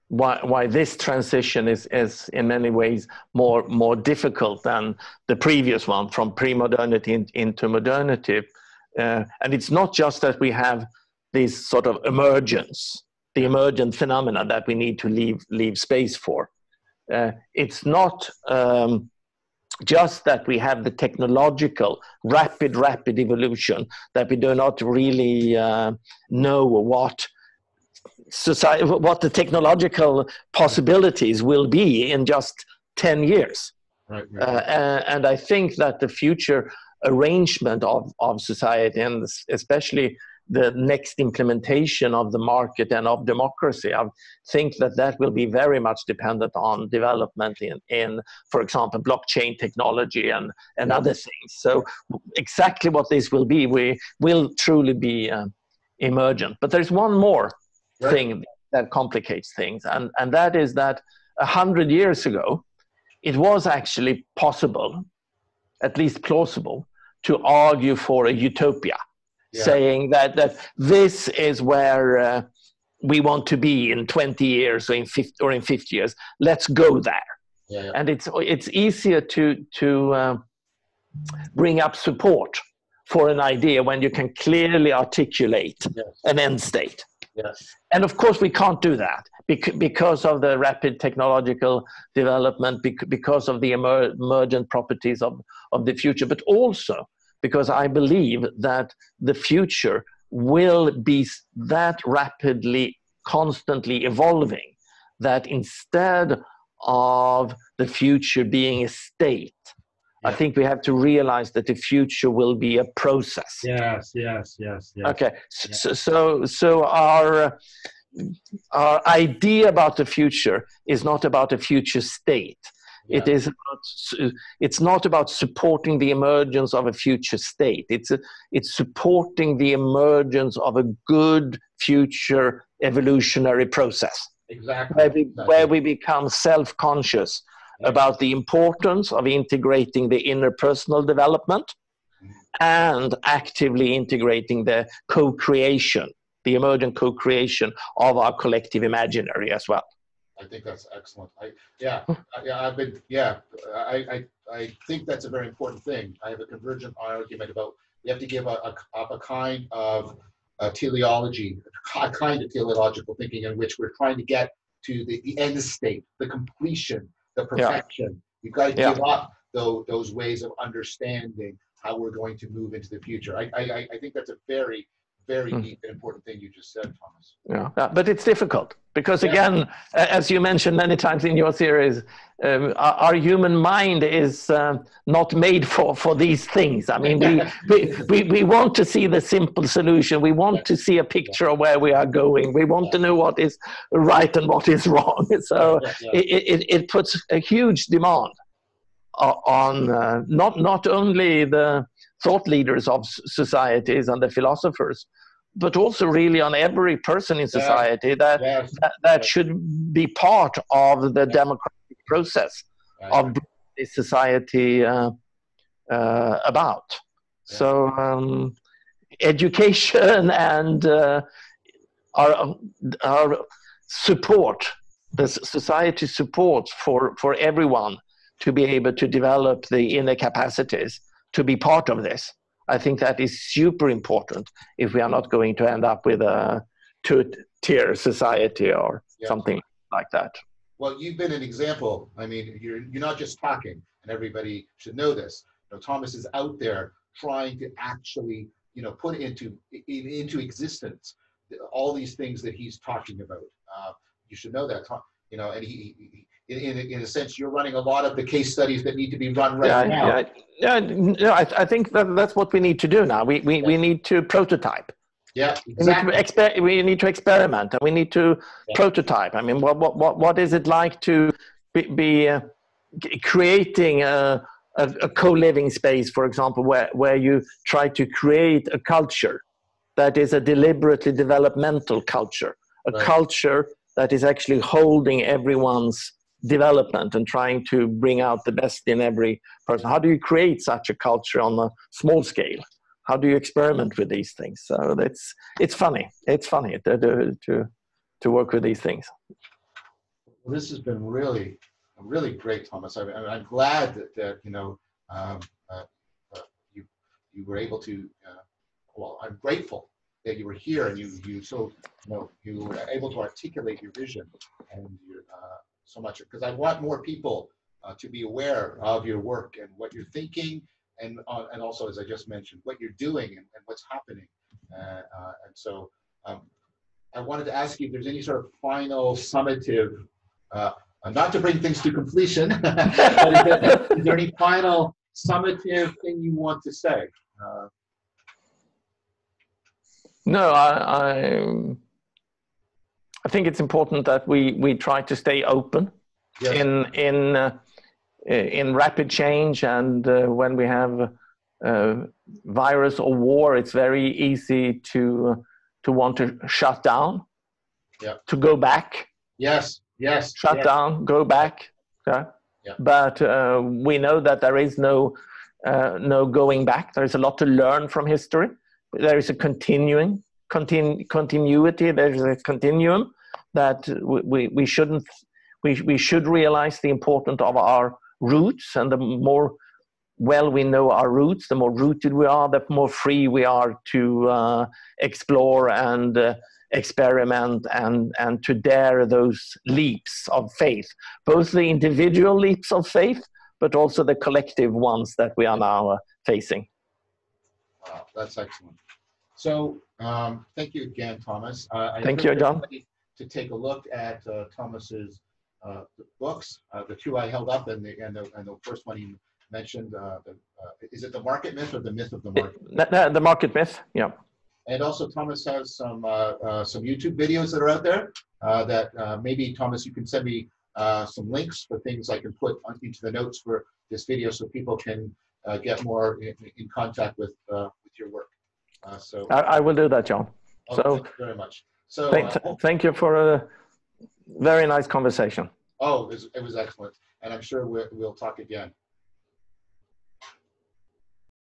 why why this transition is is in many ways more more difficult than the previous one from pre-modernity in, into modernity. Uh, and it's not just that we have this sort of emergence the emergent phenomena that we need to leave leave space for. Uh, it's not um, just that we have the technological rapid rapid evolution that we do not really uh, know what society what the technological possibilities will be in just 10 years. Right, uh, and i think that the future arrangement of, of society and especially the next implementation of the market and of democracy i think that that will be very much dependent on development in, in for example blockchain technology and, and other things. So exactly what this will be we will truly be um, emergent. But there's one more Right. thing that complicates things and, and that is that a hundred years ago it was actually possible at least plausible to argue for a utopia Yeah. saying that that this is where uh, we want to be in 20 years or in 50 or in 50 years let's go there Yeah, yeah. and it's it's easier to to uh, bring up support for an idea when you can clearly articulate Yes. an end state Yes. and of course we can't do that because of the rapid technological development because of the emergent properties of, of the future but also because i believe that the future will be that rapidly constantly evolving that instead of the future being a state i think we have to realize that the future will be a process Yes, yes, yes, yes. Okay, S- so so, so our our idea about the future is not about a future state. It is about, it's not about supporting the emergence of a future state. It's a, it's supporting the emergence of a good future evolutionary process Exactly. where we, Exactly. where we become self-conscious. About the importance of integrating the interpersonal development and actively integrating the co-creation, the emergent co-creation of our collective imaginary as well. I think that's excellent. I, yeah, I- yeah, I've been, yeah, I, I, I think that's a very important thing. I have a convergent argument about, we have to give a, a, up a kind of uh, teleology, a kind of teleological thinking in which we're trying to get to the, the end state, the completion, the perfection. You've got to Yeah. give up those, those ways of understanding how we're going to move into the future. I, I- I think that's a very, very Hmm. deep and important thing you just said, Tomas. Yeah, yeah, but it's difficult because Yeah. again, as you mentioned many times in your series, um, our, our human mind is um not made for, for these things. I mean, we, we, we, we want to see the simple solution. We want to see a picture of where we are going. We want to know what is right and what is wrong. So it, it, it puts a huge demand on uh, not, not only the thought leaders of societies and the philosophers, but also really on every person in society that, Yes, that, that should be part of the democratic process right. of this society uh, uh, about. So um, education and uh, our, our support, the society support for, for everyone to be able to develop the inner capacities to be part of this. I think that is super important if we are not going to end up with a two-tier society or Yeah. something like that. Well, you've been an example. I mean, you're you're not just talking, and everybody should know this. You know, Tomas is out there trying to actually, you know, put into in, into existence all these things that he's talking about. Uh, you should know that, You know, and he, he in, in, in a sense, you're running a lot of the case studies that need to be run right yeah, now. yeah, yeah. No, I, I think that that's what we need to do now. We we, we need to prototype. Yeah, We need, exactly. to exper- we need to experiment and we need to Yeah. prototype. I mean, what, what, what, what is it like to be, be uh, creating a, a, a co-living space, for example, where, where you try to create a culture that is a deliberately developmental culture, a Right. culture that is actually holding everyone's development and trying to bring out the best in every person. How do you create such a culture on a small scale? How do you experiment with these things? So it's it's funny. It's funny to to to, work with these things. Well, this has been really, really great, Tomas. I, I'm glad that, that you know um, uh, uh, you you were able to. Uh, well, I'm grateful that you were here and you you so you know you were able to articulate your vision and your uh, so much because I want more people uh, to be aware of your work and what you're thinking and uh, and also as I just mentioned what you're doing and, and what's happening uh, uh, and so. Um, I wanted to ask you if there's any sort of final summative uh, uh, not to bring things to completion, but is there, is there any final summative thing you want to say? No, I, I I think it's important that we we try to stay open yes, in in uh, in rapid change. And uh, when we have uh, virus or war it's very easy to to want to shut down. Yeah. to go back. Yes, yes, shut yes. down go back. Okay? Yeah. but uh, we know that there is no uh, no going back. There is a lot to learn from history. There is a continuing continu- continuity there is a continuum that we, we, we shouldn't we, we should realize the importance of our roots and the more well we know our roots the more rooted we are the more free we are to uh, explore and uh, experiment and and to dare those leaps of faith both the individual leaps of faith but also the collective ones that we are now uh, facing Wow, that's excellent. So, um, thank you again, Tomas. Uh, I Thank you, John. To take a look at uh, Tomas's uh, books, uh, the two I held up and the, and the, and the first one he mentioned, uh, the, uh, is it the market myth or the myth of the market? the, the- the market myth yeah And also Tomas has some, some YouTube videos that are out there uh, that uh, maybe Tomas, you can send me uh, some links for things I can put on- into the notes for this video so people can uh, get more in, in contact with, uh, with your work. Uh, So, I, I will do that john oh, so- thank you very much. So, thank, uh, thank you for a very nice conversation oh, it was, it was excellent. And I'm sure we'll, we'll talk again.